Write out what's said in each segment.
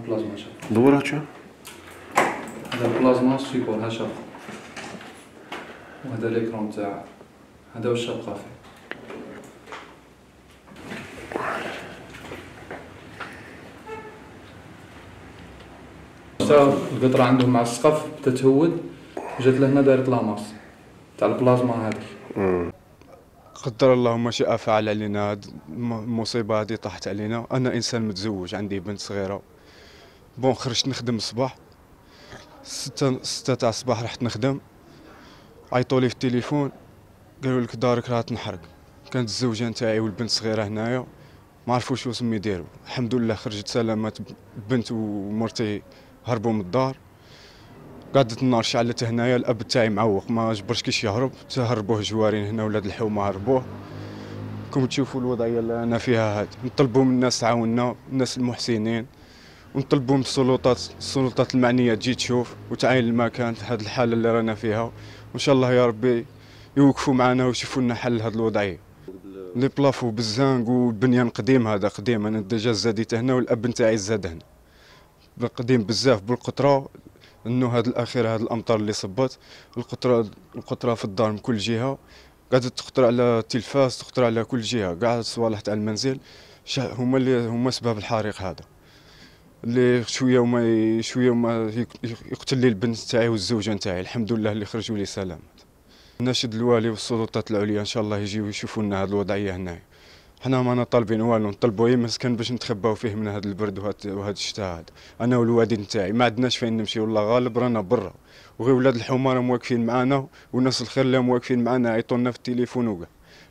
البلازما شاف دور هاتشو هذا البلازما سيبور ها شاف وهذا ليكرون تاع هذا واش شابقة فيه القطرة عندهم مع السقف بدات تهود جات لهنا دارت لاماس تاع البلازما هذيك قدر الله ما شاء فعل علينا المصيبه هذه طاحت علينا. أنا إنسان متزوج عندي بنت صغيرة. بون خرجت نخدم الصباح. ستة ستة تاع الصباح رحت نخدم. عيطوا لي في التليفون. قالوا لك دارك راه تنحرق. كانت الزوجة نتاعي والبنت صغيرة هنايا. ما عرفوش واش يديروا. الحمد لله خرجت سلامات بنت ومرتي هربوا من الدار. قعدت النار شعلت هنايا. الأب تاعي معوق. ما جبرش كيش يهرب. تهربوه جوارين هنا ولاد الحومه هربوه. كم تشوفوا الوضعية اللي أنا فيها هاد. نطلبوا من الناس تعاوننا. الناس المحسنين. ونطلبوا من السلطات السلطات المعنية تجي تشوف وتعاين المكان هاد الحالة اللي رانا فيها. وإن شاء الله يا ربي يوقفوا معنا ويشوفوا لنا حل هاد الوضعية. les plafonds بالزانق والبنيان قديم هذا قديم. أنا déjà زاديت هنا والأب نتاعي زاد هنا. قديم بزاف بالقطرة إنه هذا الأخير هذه الأمطار اللي صبت القطره القطرة في الدار من كل جهة. قاعدة تخطر على التلفاز تخطر على كل جهة. قاعد الصوالح تاع المنزل هما اللي هما سبب الحريق هذا. اللي شوية وما شوية وما يقتل لي البنت تاعي والزوجة نتاعي. الحمد لله اللي خرجوا لي سلام ناشد الوالي والسلطات العليا. إن شاء الله يجيو يشوفوا لنا هذه الوضعية هنايا. حنا مانا طالبين والو نطلبوا غير مسكن باش نتخباو فيه من هذا البرد وهذا الشتاء هذا أنا والوالدين نتاعي. ما عندناش فين نمشي. والله غالب رانا برا. وغير ولاد الحومه راهم واقفين معانا والناس الخير اللي واقفين معانا يعيطوا في التليفون وكاع.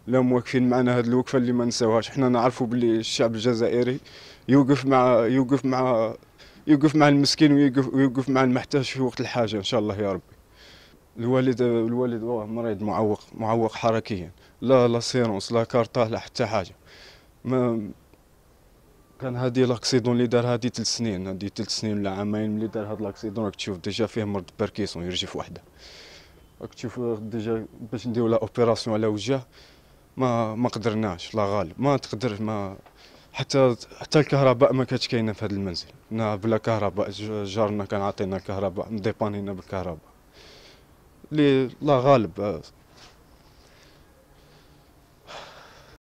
لا واقفين معنا هذه الوقفة اللي ما نساوهاش. حنا نعرفوا باللي الشعب الجزائري يوقف مع يوقف مع يوقف مع المسكين ويوقف ويوقف مع المحتاج في وقت الحاجة إن شاء الله يا ربي. الوالد الوالد مريض معوق معوق حركيا. لا لا سيرونس لا كارطه لا حتى حاجة. ما كان هادي l'accident اللي دار هادي ثلاث سنين. هادي ثلاث سنين ولا عامين ملي دار هاد l'accident راك تشوف déjà فيه مرض باركيسون يرجف وحده. راك تشوف déjà باش نديرو l'opération على وجه ما ما قدرناش لا غالب. ما تقدر ما حتى حتى الكهرباء ما كانتش كاينة في هذا المنزل. بلا كهرباء جارنا كان عاطينا الكهرباء مديبانينا بالكهرباء. اللي لا غالب